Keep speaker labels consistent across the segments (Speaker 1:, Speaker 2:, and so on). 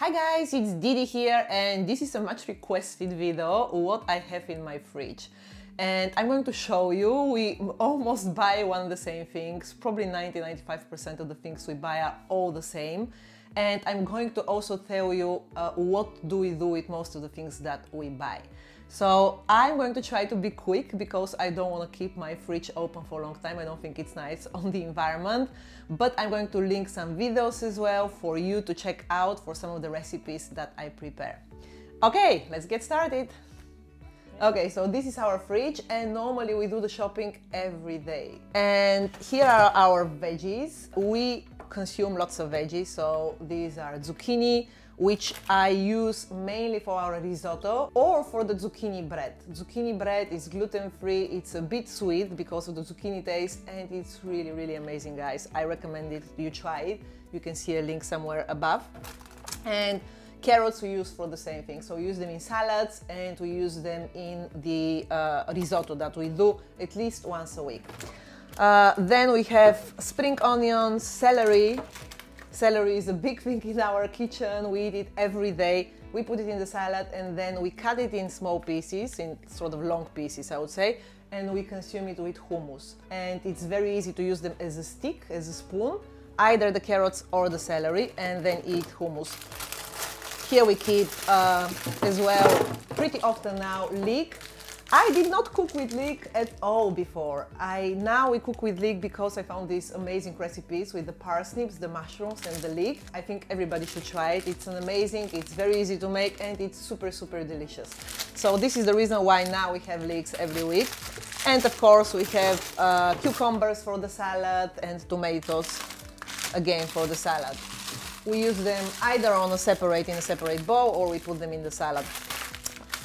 Speaker 1: Hi guys, it's Didi here and this is a much requested video what I have in my fridge. And I'm going to show you, we almost buy one of the same things, probably 90-95% of the things we buy are all the same. And I'm going to also tell you uh, what do we do with most of the things that we buy. So I'm going to try to be quick because I don't want to keep my fridge open for a long time. I don't think it's nice on the environment. But I'm going to link some videos as well for you to check out for some of the recipes that I prepare. Okay, let's get started. Okay, so this is our fridge and normally we do the shopping every day. And here are our veggies. We consume lots of veggies, so these are zucchini, which I use mainly for our risotto or for the zucchini bread. Zucchini bread is gluten-free, it's a bit sweet because of the zucchini taste and it's really, really amazing, guys. I recommend it, you try it. You can see a link somewhere above. And carrots we use for the same thing. So we use them in salads and we use them in the uh, risotto that we do at least once a week. Uh, then we have spring onions, celery, Celery is a big thing in our kitchen. We eat it every day. We put it in the salad and then we cut it in small pieces, in sort of long pieces, I would say, and we consume it with hummus. And it's very easy to use them as a stick, as a spoon, either the carrots or the celery, and then eat hummus. Here we keep uh, as well, pretty often now, leek I did not cook with leek at all before. I now we cook with leek because I found these amazing recipes with the parsnips, the mushrooms and the leek. I think everybody should try it. It's an amazing, it's very easy to make and it's super, super delicious. So this is the reason why now we have leeks every week. And of course we have uh, cucumbers for the salad and tomatoes again for the salad. We use them either on a separate, in a separate bowl or we put them in the salad.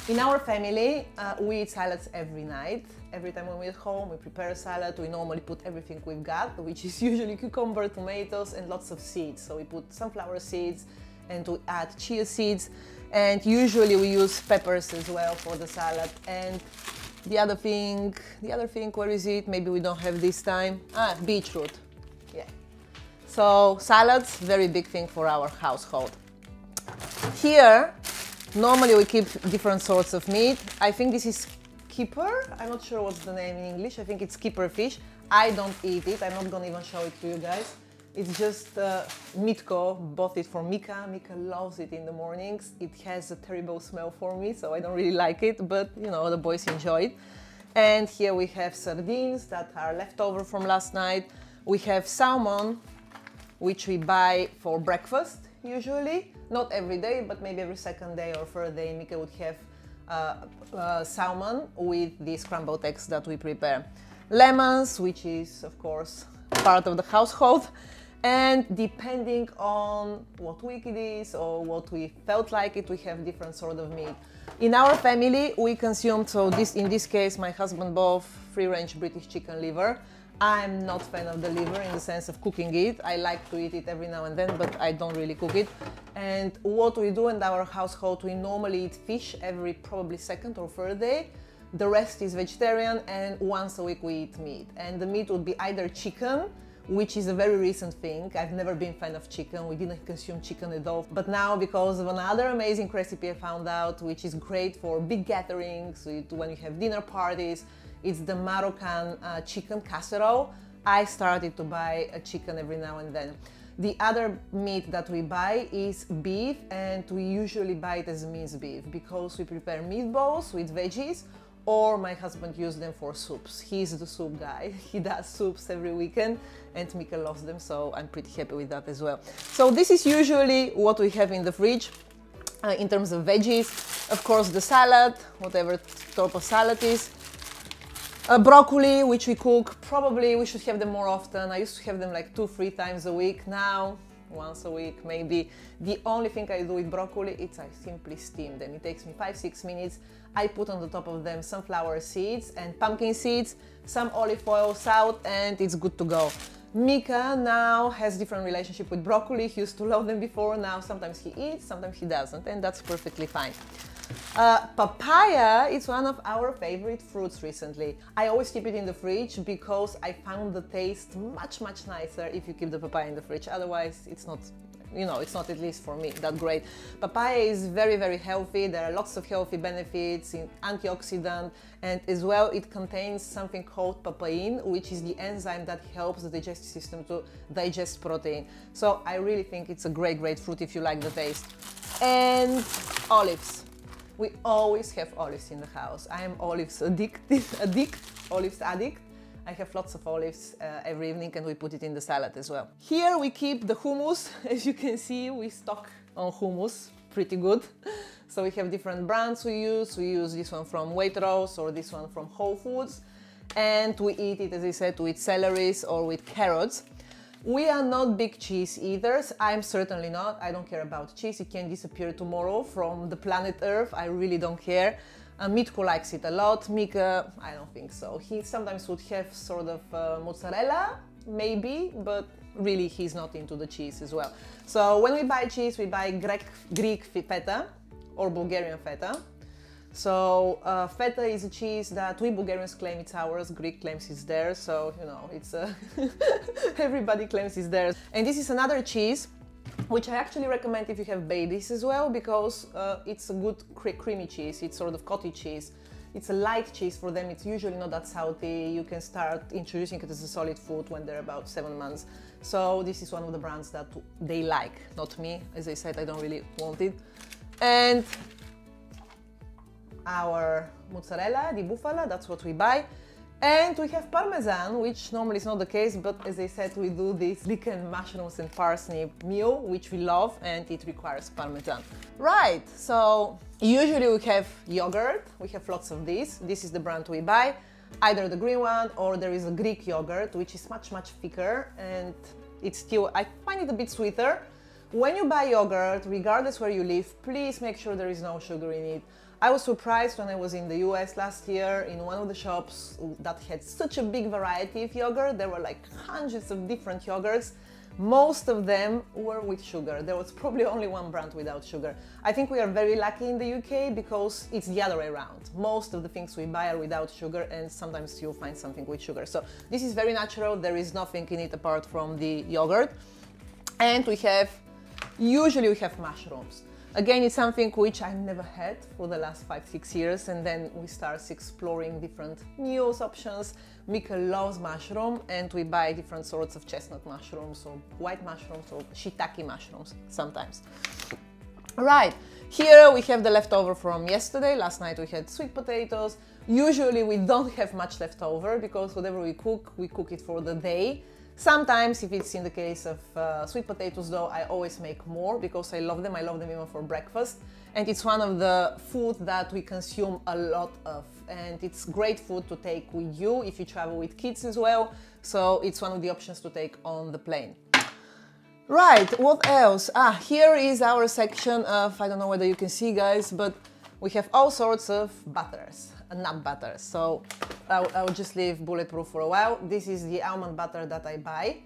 Speaker 1: In our family, uh, we eat salads every night. Every time when we're at home, we prepare a salad. We normally put everything we've got, which is usually cucumber, tomatoes, and lots of seeds. So we put sunflower seeds and we add chia seeds. And usually we use peppers as well for the salad. And the other thing, the other thing, where is it? Maybe we don't have this time. Ah, beetroot. Yeah. So salads, very big thing for our household. Here, Normally we keep different sorts of meat. I think this is kipper. I'm not sure what's the name in English. I think it's kipper fish. I don't eat it. I'm not gonna even show it to you guys. It's just uh, Mitko bought it for Mika. Mika loves it in the mornings. It has a terrible smell for me, so I don't really like it, but you know, the boys enjoy it. And here we have sardines that are left over from last night. We have salmon, which we buy for breakfast usually. Not every day, but maybe every second day or third day, Mika would have uh, uh, salmon with the scrambled eggs that we prepare. Lemons, which is of course part of the household. And depending on what week it is or what we felt like it, we have different sort of meat. In our family, we consume, so this in this case, my husband bought free-range British chicken liver. I'm not fan of the liver in the sense of cooking it. I like to eat it every now and then, but I don't really cook it. And what we do in our household, we normally eat fish every probably second or third day. The rest is vegetarian and once a week we eat meat. And the meat would be either chicken, which is a very recent thing. I've never been fan of chicken. We didn't consume chicken at all. But now because of another amazing recipe I found out, which is great for big gatherings, when you have dinner parties, it's the Moroccan uh, chicken casserole. I started to buy a chicken every now and then. The other meat that we buy is beef and we usually buy it as minced beef because we prepare meatballs with veggies or my husband uses them for soups. He's the soup guy. He does soups every weekend and Mika loves them, so I'm pretty happy with that as well. So this is usually what we have in the fridge uh, in terms of veggies. Of course, the salad, whatever type of salad is. Uh, broccoli, which we cook, probably we should have them more often. I used to have them like two, three times a week. Now, once a week, maybe. The only thing I do with broccoli is I simply steam them. It takes me five, six minutes. I put on the top of them sunflower seeds and pumpkin seeds, some olive oil, salt, and it's good to go. Mika now has different relationship with broccoli. He used to love them before. Now sometimes he eats, sometimes he doesn't, and that's perfectly fine. Uh, papaya is one of our favorite fruits recently. I always keep it in the fridge because I found the taste much, much nicer if you keep the papaya in the fridge. Otherwise, it's not you know, it's not at least for me that great. Papaya is very, very healthy. There are lots of healthy benefits in antioxidant and as well it contains something called papain, which is the enzyme that helps the digestive system to digest protein. So I really think it's a great, great fruit if you like the taste. And olives. We always have olives in the house. I am olives addicted, addict, olives addict. I have lots of olives uh, every evening and we put it in the salad as well. Here we keep the hummus. As you can see, we stock on hummus pretty good. So we have different brands we use. We use this one from Waitrose or this one from Whole Foods. And we eat it, as I said, with celeries or with carrots. We are not big cheese eaters. I'm certainly not. I don't care about cheese. It can disappear tomorrow from the planet Earth. I really don't care. Uh, Mitko likes it a lot. Mika, I don't think so. He sometimes would have sort of uh, mozzarella, maybe, but really he's not into the cheese as well. So when we buy cheese, we buy Greek, Greek feta or Bulgarian feta. So uh, feta is a cheese that we Bulgarians claim it's ours, Greek claims it's theirs. So you know, it's uh, everybody claims it's theirs. And this is another cheese which I actually recommend if you have babies as well because uh, it's a good cre creamy cheese. It's sort of cottage cheese. It's a light cheese for them. It's usually not that salty. You can start introducing it as a solid food when they're about seven months. So this is one of the brands that they like, not me. As I said, I don't really want it. And our mozzarella di bufala, that's what we buy. And we have parmesan, which normally is not the case, but as I said, we do this chicken mushrooms and parsnip meal, which we love, and it requires parmesan. Right, so usually we have yogurt. We have lots of this. This is the brand we buy, either the green one or there is a Greek yogurt, which is much, much thicker, and it's still, I find it a bit sweeter. When you buy yogurt, regardless where you live, please make sure there is no sugar in it. I was surprised when I was in the US last year in one of the shops that had such a big variety of yogurt. There were like hundreds of different yogurts. Most of them were with sugar. There was probably only one brand without sugar. I think we are very lucky in the UK because it's the other way around. Most of the things we buy are without sugar and sometimes you'll find something with sugar. So this is very natural. There is nothing in it apart from the yogurt. And we have, usually we have mushrooms. Again, it's something which I've never had for the last five, six years, and then we start exploring different meals options. Mika loves mushroom, and we buy different sorts of chestnut mushrooms, or white mushrooms, or shiitake mushrooms sometimes. Right, here we have the leftover from yesterday. Last night we had sweet potatoes. Usually we don't have much leftover because whatever we cook, we cook it for the day. Sometimes, if it's in the case of uh, sweet potatoes though, I always make more because I love them. I love them even for breakfast. And it's one of the food that we consume a lot of. And it's great food to take with you if you travel with kids as well. So it's one of the options to take on the plane. Right, what else? Ah, here is our section of, I don't know whether you can see guys, but we have all sorts of butters, nut butters. So I'll, I'll, just leave bulletproof for a while. This is the almond butter that I buy.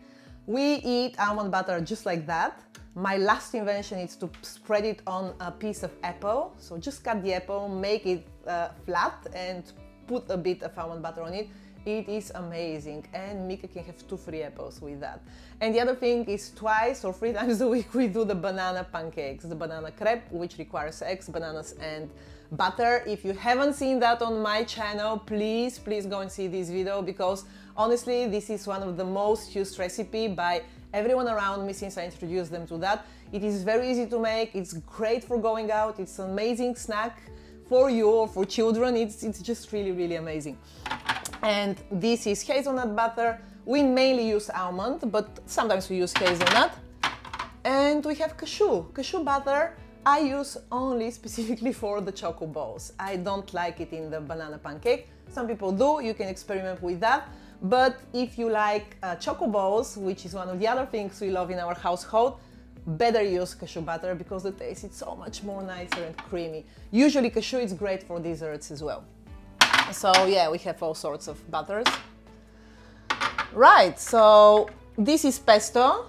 Speaker 1: We eat almond butter just like that. My last invention is to spread it on a piece of apple. So just cut the apple, make it uh, flat and put a bit of almond butter on it. It is amazing and Mika can have two free apples with that. And the other thing is twice or three times a week we do the banana pancakes, the banana crepe which requires eggs, bananas and butter. If you haven't seen that on my channel, please, please go and see this video because honestly this is one of the most used recipe by everyone around me since I introduced them to that. It is very easy to make, it's great for going out, it's an amazing snack for you or for children, it's, it's just really, really amazing. And this is hazelnut butter. We mainly use almond, but sometimes we use hazelnut. And we have cashew, cashew butter. I use only specifically for the choco balls. I don't like it in the banana pancake. Some people do, you can experiment with that. But if you like uh, choco balls, which is one of the other things we love in our household, better use cashew butter because the taste is so much more nicer and creamy. Usually cashew is great for desserts as well. So yeah, we have all sorts of butters. Right, so this is pesto.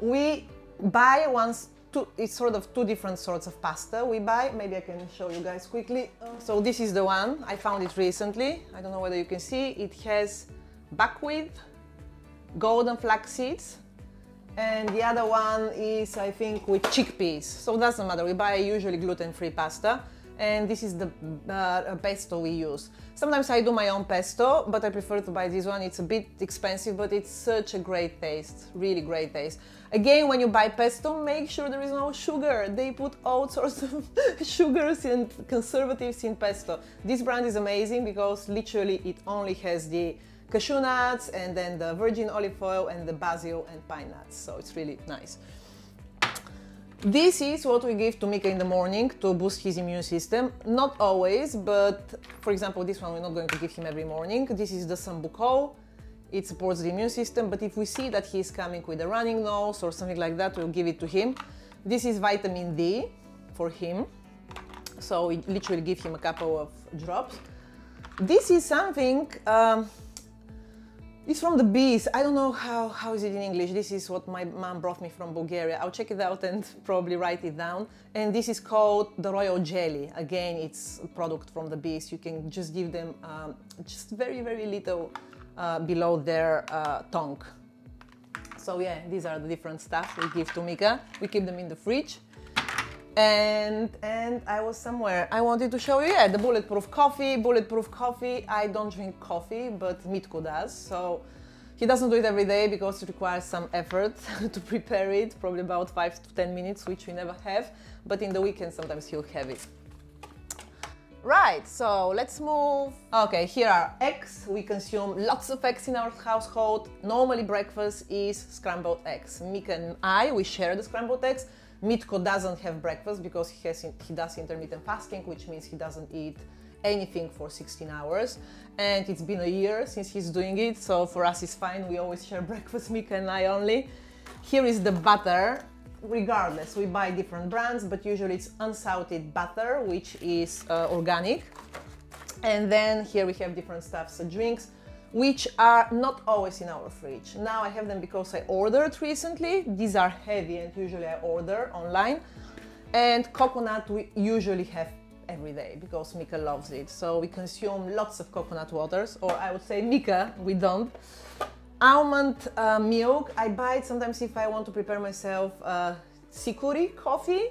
Speaker 1: We buy once, two, it's sort of two different sorts of pasta we buy. Maybe I can show you guys quickly. Oh. So this is the one, I found it recently. I don't know whether you can see. It has buckwheat, golden flax seeds, and the other one is I think with chickpeas. So it doesn't matter. We buy usually gluten-free pasta and this is the uh, pesto we use. Sometimes I do my own pesto, but I prefer to buy this one. It's a bit expensive, but it's such a great taste, really great taste. Again, when you buy pesto, make sure there is no sugar. They put all sorts of sugars and conservatives in pesto. This brand is amazing because literally it only has the cashew nuts and then the virgin olive oil and the basil and pine nuts. So it's really nice. This is what we give to Mika in the morning to boost his immune system. Not always, but for example, this one we're not going to give him every morning. This is the Sambucol. It supports the immune system, but if we see that he's coming with a running nose or something like that, we'll give it to him. This is vitamin D for him. So we literally give him a couple of drops. This is something um, it's from the bees. I don't know how, how is it in English. This is what my mom brought me from Bulgaria. I'll check it out and probably write it down. And this is called the Royal Jelly. Again, it's a product from the bees. You can just give them um, just very, very little uh, below their uh, tongue. So yeah, these are the different stuff we give to Mika. We keep them in the fridge and and I was somewhere. I wanted to show you, yeah, the bulletproof coffee. Bulletproof coffee. I don't drink coffee, but Mitko does. So he doesn't do it every day because it requires some effort to prepare it, probably about five to ten minutes, which we never have. But in the weekend, sometimes he'll have it. Right, so let's move. Okay, here are eggs. We consume lots of eggs in our household. Normally breakfast is scrambled eggs. Mika and I, we share the scrambled eggs Mitko doesn't have breakfast because he, has, he does intermittent fasting, which means he doesn't eat anything for 16 hours. And it's been a year since he's doing it, so for us it's fine. We always share breakfast, Mika and I only. Here is the butter. Regardless, we buy different brands, but usually it's unsalted butter, which is uh, organic. And then here we have different stuffs, so drinks which are not always in our fridge. Now I have them because I ordered recently. These are heavy and usually I order online. And coconut we usually have every day because Mika loves it. So we consume lots of coconut waters, or I would say Mika, we don't. Almond uh, milk, I buy it sometimes if I want to prepare myself uh, sikuri coffee,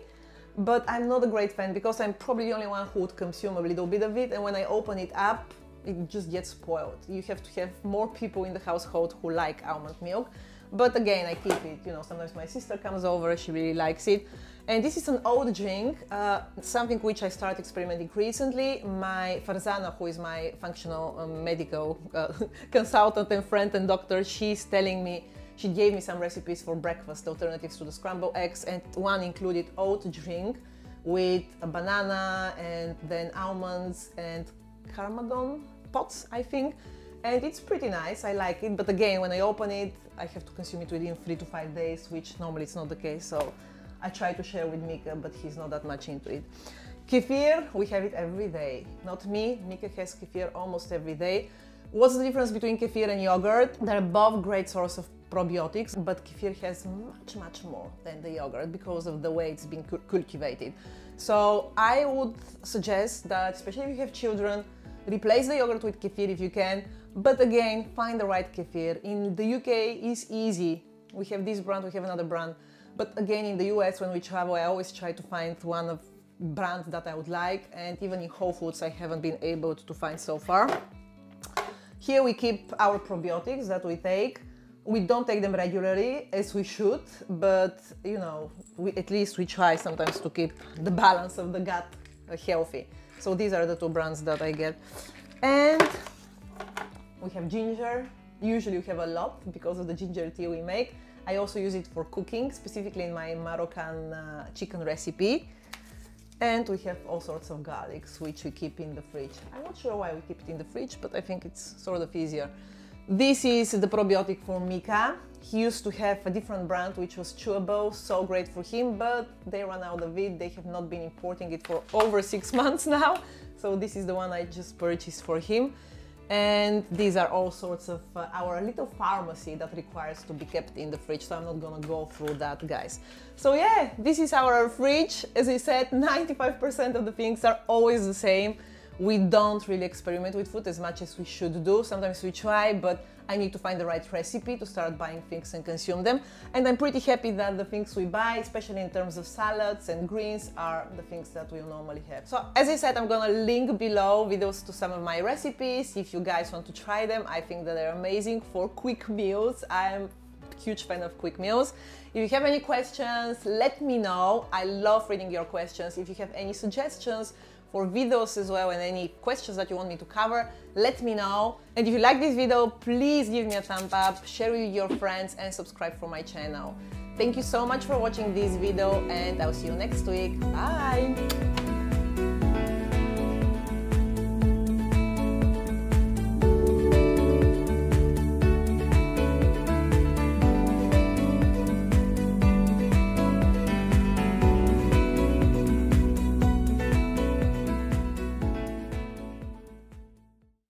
Speaker 1: but I'm not a great fan because I'm probably the only one who would consume a little bit of it. And when I open it up, it just gets spoiled. You have to have more people in the household who like almond milk. But again, I keep it. You know, sometimes my sister comes over, she really likes it. And this is an old drink, uh, something which I started experimenting recently. My Farzana, who is my functional um, medical uh, consultant and friend and doctor, she's telling me, she gave me some recipes for breakfast alternatives to the scrambled eggs, and one included oat drink with a banana and then almonds and cardamom pots, I think. And it's pretty nice, I like it. But again, when I open it, I have to consume it within three to five days, which normally it's not the case. So I try to share with Mika, but he's not that much into it. Kefir, we have it every day. Not me, Mika has kefir almost every day. What's the difference between kefir and yogurt? They're both great source of probiotics, but kefir has much, much more than the yogurt because of the way it's been cultivated. So I would suggest that, especially if you have children, Replace the yogurt with kefir if you can, but again, find the right kefir. In the UK, it's easy. We have this brand, we have another brand. But again, in the US, when we travel, I always try to find one of brands that I would like, and even in Whole Foods, I haven't been able to find so far. Here we keep our probiotics that we take. We don't take them regularly as we should, but you know, we, at least we try sometimes to keep the balance of the gut healthy. So these are the two brands that I get. And we have ginger. Usually we have a lot because of the ginger tea we make. I also use it for cooking, specifically in my Moroccan uh, chicken recipe. And we have all sorts of garlics, which we keep in the fridge. I'm not sure why we keep it in the fridge, but I think it's sort of easier. This is the probiotic for Mika. He used to have a different brand which was chewable, so great for him, but they ran out of it. They have not been importing it for over six months now. So this is the one I just purchased for him. And these are all sorts of uh, our little pharmacy that requires to be kept in the fridge. So I'm not gonna go through that, guys. So yeah, this is our fridge. As I said, 95% of the things are always the same we don't really experiment with food as much as we should do. Sometimes we try, but I need to find the right recipe to start buying things and consume them. And I'm pretty happy that the things we buy, especially in terms of salads and greens, are the things that we normally have. So as I said, I'm gonna link below videos to some of my recipes. If you guys want to try them, I think that they're amazing for quick meals. I'm a huge fan of quick meals. If you have any questions, let me know. I love reading your questions. If you have any suggestions, for videos as well and any questions that you want me to cover, let me know. And if you like this video, please give me a thumb up, share with your friends and subscribe for my channel. Thank you so much for watching this video and I'll see you next week. Bye!